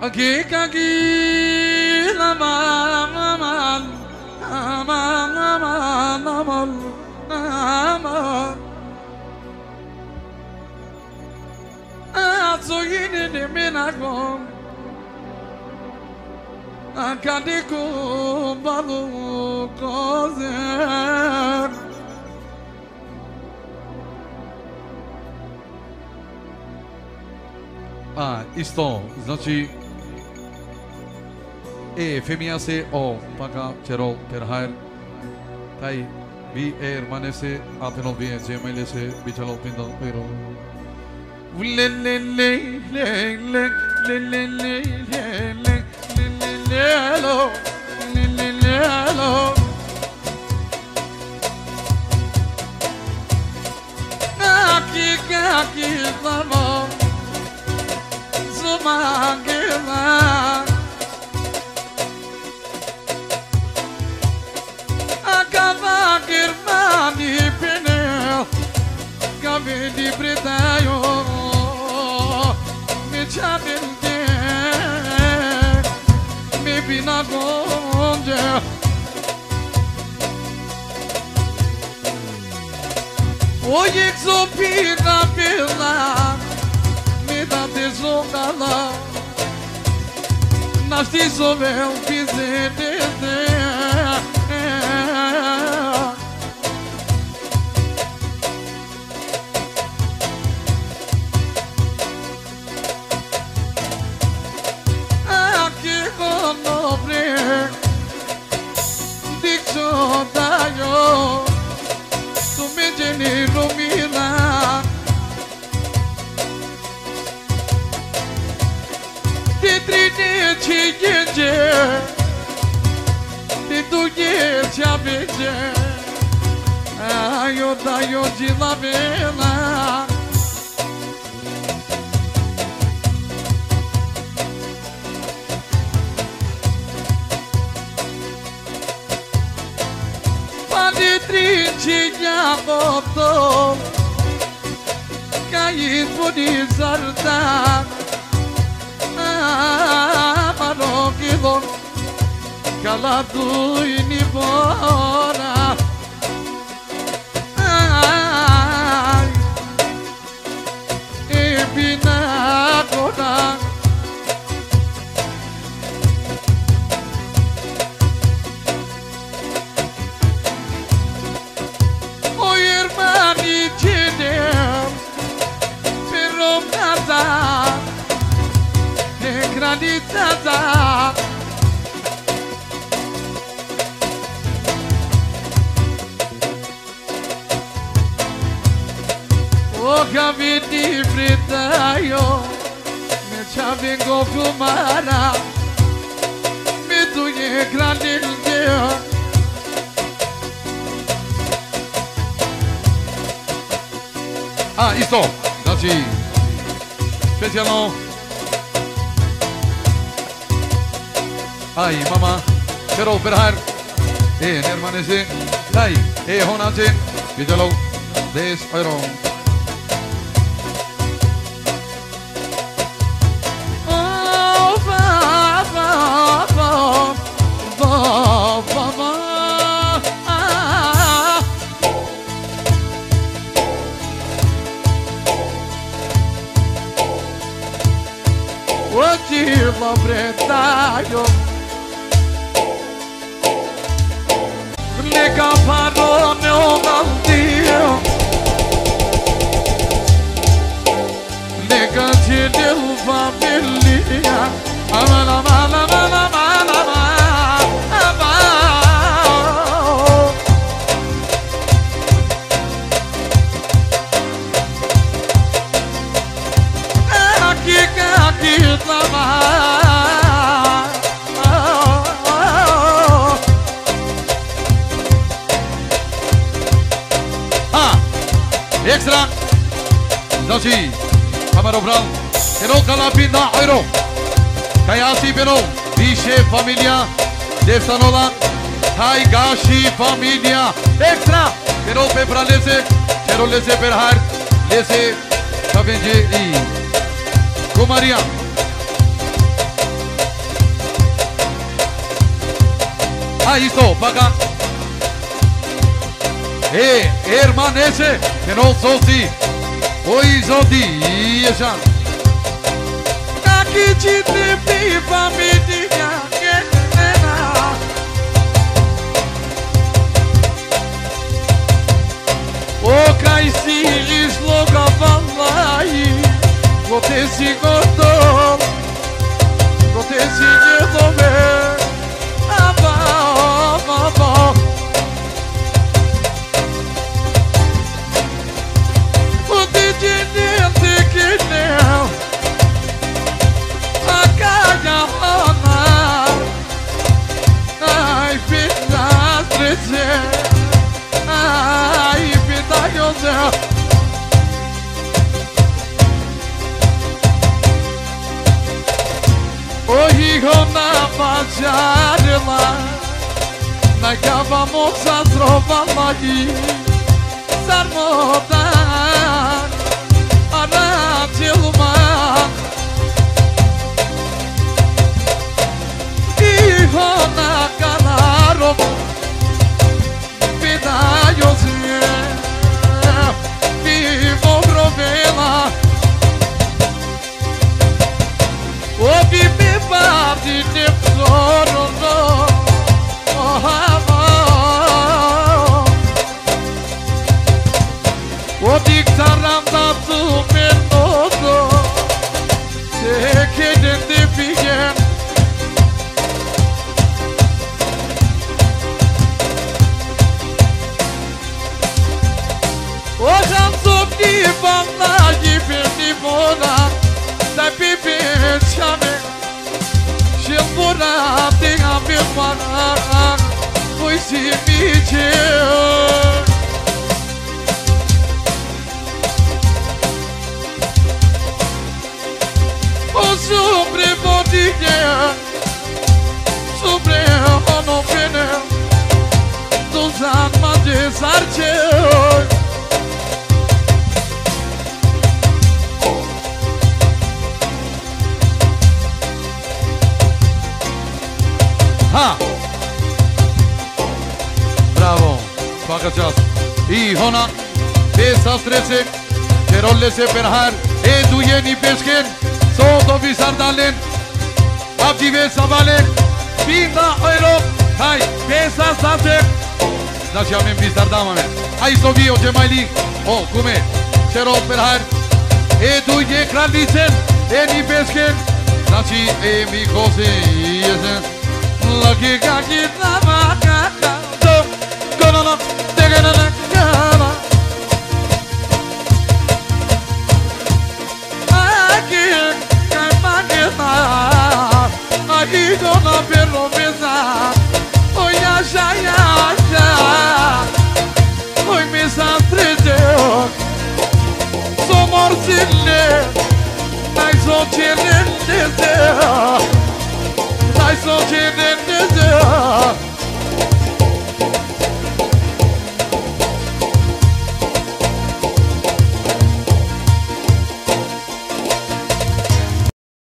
Agi kagi lamang aman amang aman amal aman Azoyini de minagom Akadiku balu kozer ah isto, znači E femiası O Paka Çerol Terhayr Tay Vi E Ermanesi Apenol Vi Cemelesi Biçalol Pindal Buyurun Naki, naki, mama به دیبردایو می چابنده می na گونجه O Yixo pina pela Me dá desongala Nas tesouras eu fiz desde gece Ayoda yodila bela Vale triste ya botou Caí por exaltar Ah, parou que vou calado vora ai e bina o irmani cedem ferro casa e granitata Boga mi ti predajo Me čavim go kumara Mi tu je granim deo A ah, isto, znači Ay, mamá, quiero operar en hermanese. Ay, eh, honase, que yo lo. proprietario. Le caparro Extra. Znači, Amaro Brown. Eno Kalapi Ayro, Airo. Kajasi Beno. Više familija. Devsa Nolan. Hai Gashi familija. Extra. Eno Pepra Leze. Eno Leze Berhar. Leze. Kavenje i. Kumarija. Ahí está, paga. Eh, hermanese, que no sosi. Oi, zodi, yaşa. Aqui te teve família O Kaysi izloga vallahi Gotesi goto Gotesi gedome ona bacarla Nagava moza zrova magi Sarmoda moda Dar bibi ceame Și în gura de a mi-o Voi zi honan Desastresi Kerollesi perhar E duyeni peşkin Soğudu bizardalin Abdi ve Valen. Pinta Oero. Hay pesa satık Znaš, ja mem bizdardamame Aj sobi o cemali O kume Kerol perhar E y krallicen E ni peşkin Znači, e mi kosi Jesen Lagi kaki Lagi kaki Aki kai magina Aki gonna perro beza Oi aja ya ya Oi mi sa trede So morzille Ai so chilin dese Ai so chilin